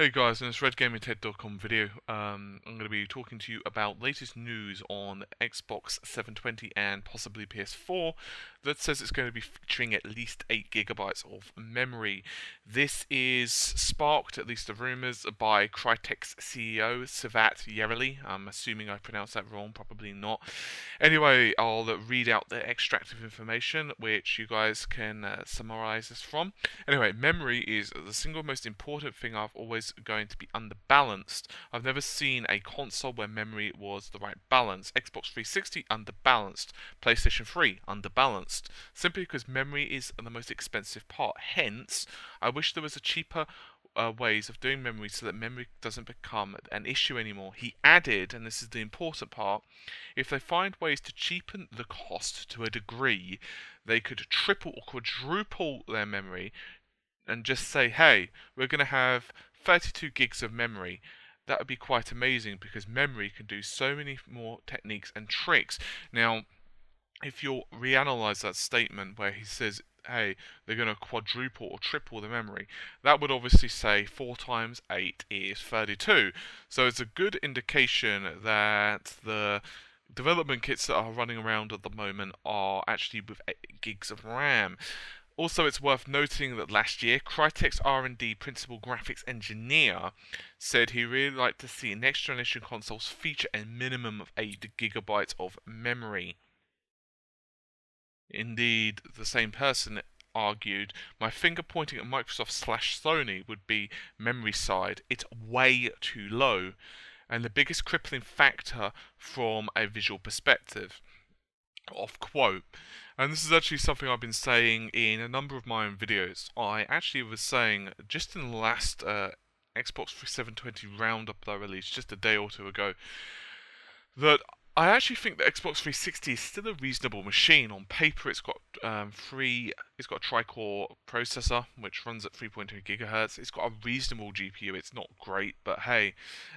Hey guys, in this RedGamingTech.com video, um, I'm going to be talking to you about latest news on Xbox 720 and possibly PS4 that says it's going to be featuring at least 8 gigabytes of memory. This is sparked, at least the rumors, by Crytek's CEO, Cevat Yerli. I'm assuming I pronounced that wrong, probably not. Anyway, I'll read out the extract of information which you guys can uh, summarize this from. Anyway, memory is the single most important thing I've always going to be underbalanced. I've never seen a console where memory was the right balance. Xbox 360 underbalanced, PlayStation 3 underbalanced, simply because memory is the most expensive part. Hence, I wish there was a cheaper uh, ways of doing memory so that memory doesn't become an issue anymore. He added, and this is the important part, if they find ways to cheapen the cost to a degree, they could triple or quadruple their memory and just say, hey, we're going to have 32 gigs of memory, that would be quite amazing because memory can do so many more techniques and tricks. Now, if you'll reanalyze that statement where he says, hey, they're going to quadruple or triple the memory, that would obviously say 4 times 8 is 32. So it's a good indication that the development kits that are running around at the moment are actually with 8 gigs of RAM. Also, it's worth noting that last year, Crytek's R&D principal graphics engineer said he really liked to see next generation consoles feature a minimum of 8 gigabytes of memory. Indeed, the same person argued, my finger pointing at Microsoft slash Sony would be memory side. It's way too low, and the biggest crippling factor from a visual perspective. Off quote. And this is actually something I've been saying in a number of my own videos. I actually was saying just in the last uh, Xbox 720 roundup that I released just a day or two ago that I actually think the Xbox 360 is still a reasonable machine. On paper, it's got um, three, it's got a tri-core processor which runs at 3.2 gigahertz. It's got a reasonable GPU. It's not great, but hey,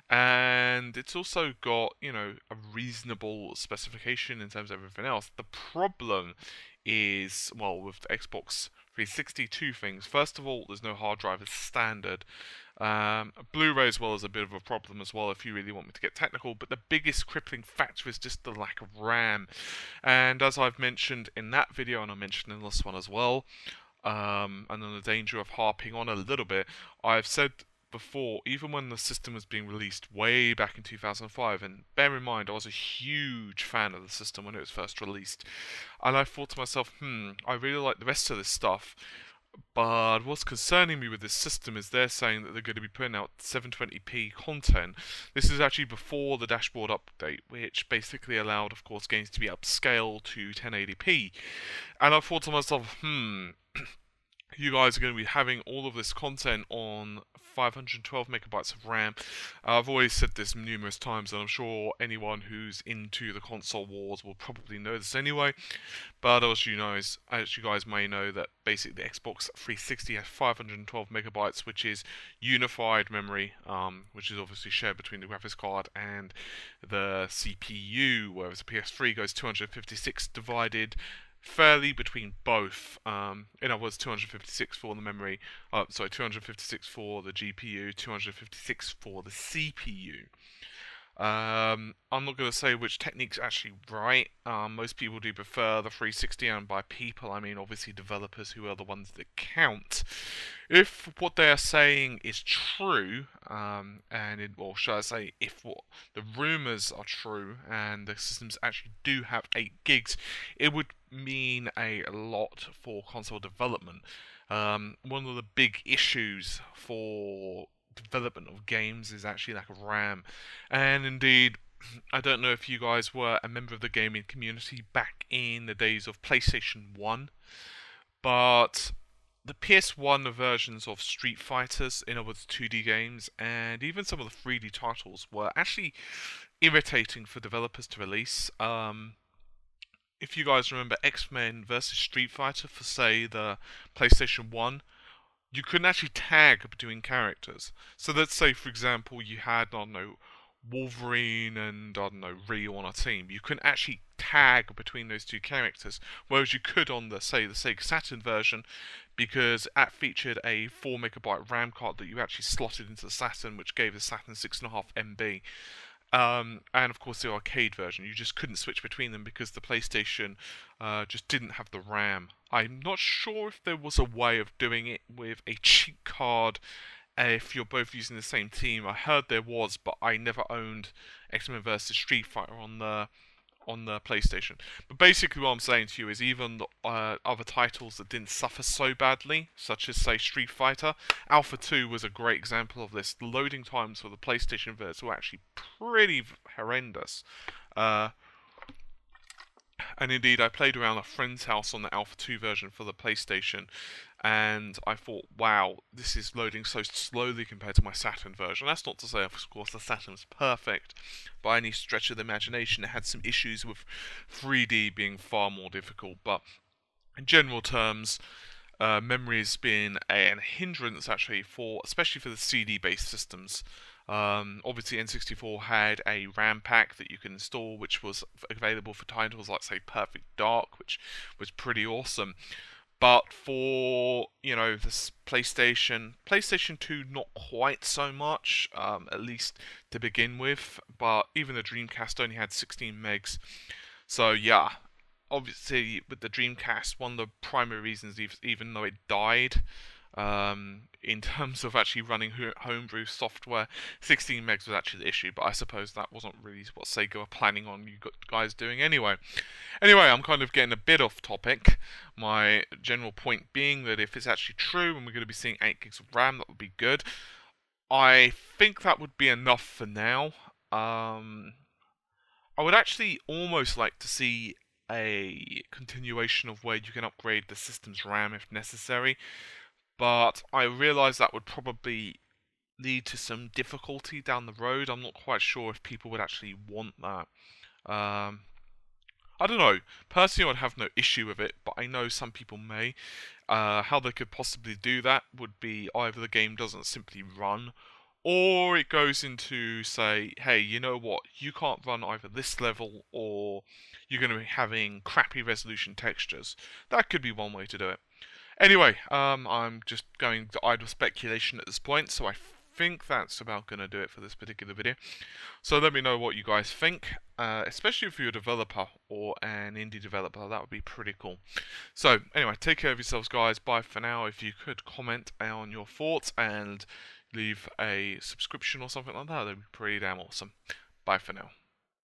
and it's also got you know a reasonable specification in terms of everything else. The problem is well with the Xbox 360 two things. First of all, there's no hard drive as standard. Um, Blu-ray as well is a bit of a problem as well if you really want me to get technical, but the biggest crippling factor is just the lack of RAM. And as I've mentioned in that video, and I mentioned in this one as well, um, and on the danger of harping on a little bit, I've said before, even when the system was being released way back in 2005, and bear in mind, I was a huge fan of the system when it was first released, and I thought to myself, hmm, I really like the rest of this stuff, but what's concerning me with this system is they're saying that they're going to be putting out 720p content. This is actually before the dashboard update, which basically allowed, of course, games to be upscaled to 1080p. And I thought to myself, hmm, you guys are going to be having all of this content on 512 megabytes of RAM. I've always said this numerous times, and I'm sure anyone who's into the console wars will probably know this anyway. But as you know, as you guys may know, that basically the Xbox 360 has 512 megabytes, which is unified memory, um, which is obviously shared between the graphics card and the CPU, whereas the PS3 goes 256 divided fairly between both. Um, in other words, 256 for the memory, uh, sorry, 256 for the GPU, 256 for the CPU. Um, I'm not going to say which technique's actually right. Um, most people do prefer the 360, and by people, I mean obviously developers who are the ones that count. If what they are saying is true, um, and it, or should I say, if what the rumors are true, and the systems actually do have 8 gigs, it would mean a lot for console development. Um, one of the big issues for development of games is actually of RAM. And indeed, I don't know if you guys were a member of the gaming community back in the days of PlayStation 1, but the PS1 versions of Street Fighters, in other words 2D games, and even some of the 3D titles were actually irritating for developers to release. Um, if you guys remember X-Men versus Street Fighter for, say, the PlayStation 1, you couldn't actually tag between characters. So let's say, for example, you had, I don't know, Wolverine and I don't know Ryu on a team. You couldn't actually tag between those two characters, whereas you could on the say the Sega Saturn version, because that featured a four megabyte RAM card that you actually slotted into the Saturn, which gave the Saturn six and a half MB. Um, and of course the arcade version, you just couldn't switch between them because the PlayStation uh, just didn't have the RAM. I'm not sure if there was a way of doing it with a cheat card if you're both using the same team. I heard there was, but I never owned X-Men vs Street Fighter on the on the PlayStation. But basically, what I'm saying to you is even the, uh, other titles that didn't suffer so badly, such as say Street Fighter, Alpha 2 was a great example of this. The loading times for the PlayStation version were actually pretty horrendous. Uh, and indeed, I played around a friend's house on the Alpha 2 version for the PlayStation, and I thought, wow, this is loading so slowly compared to my Saturn version. That's not to say, of course, the Saturn was perfect by any stretch of the imagination. It had some issues with 3D being far more difficult, but in general terms, uh, memory has been a, a hindrance actually for, especially for the CD-based systems. Um, obviously, N64 had a RAM pack that you can install, which was available for titles like, say, Perfect Dark, which was pretty awesome. But for you know this PlayStation, PlayStation 2, not quite so much, um, at least to begin with. But even the Dreamcast only had 16 megs. So yeah, obviously with the Dreamcast, one of the primary reasons, even though it died, um, in terms of actually running homebrew software. 16 megs was actually the issue, but I suppose that wasn't really what Sega were planning on you guys doing anyway. Anyway, I'm kind of getting a bit off topic. My general point being that if it's actually true and we're going to be seeing 8 gigs of RAM, that would be good. I think that would be enough for now. Um, I would actually almost like to see a continuation of where you can upgrade the system's RAM if necessary but I realise that would probably lead to some difficulty down the road. I'm not quite sure if people would actually want that. Um, I don't know. Personally, I'd have no issue with it, but I know some people may. Uh, how they could possibly do that would be either the game doesn't simply run, or it goes into say, hey, you know what? You can't run either this level, or you're going to be having crappy resolution textures. That could be one way to do it. Anyway, um, I'm just going to idle speculation at this point, so I think that's about going to do it for this particular video. So let me know what you guys think, uh, especially if you're a developer or an indie developer, that would be pretty cool. So anyway, take care of yourselves guys, bye for now. If you could comment on your thoughts and leave a subscription or something like that, that'd be pretty damn awesome. Bye for now.